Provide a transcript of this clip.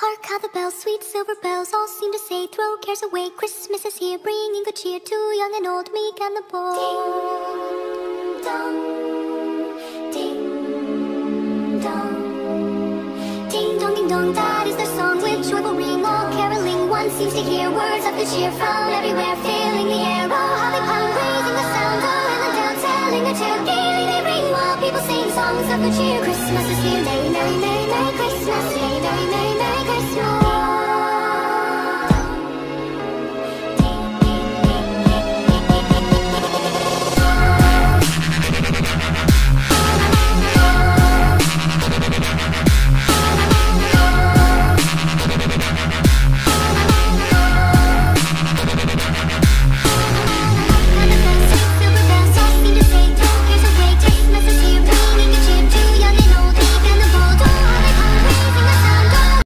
Hark how the bells, sweet silver bells, all seem to say, throw cares away. Christmas is here, bringing good cheer to young and old, meek and the poor. Ding dong, ding dong, ding dong, ding dong. That is their song with will ring, all caroling. One seems to hear words of the cheer from everywhere, filling the air. Oh, how they pound, raising the sound, oh, and down, telling a tale. Gaily they ring while people sing songs of good cheer. Christmas is here, merry, merry, merry, merry Christmas, merry, merry.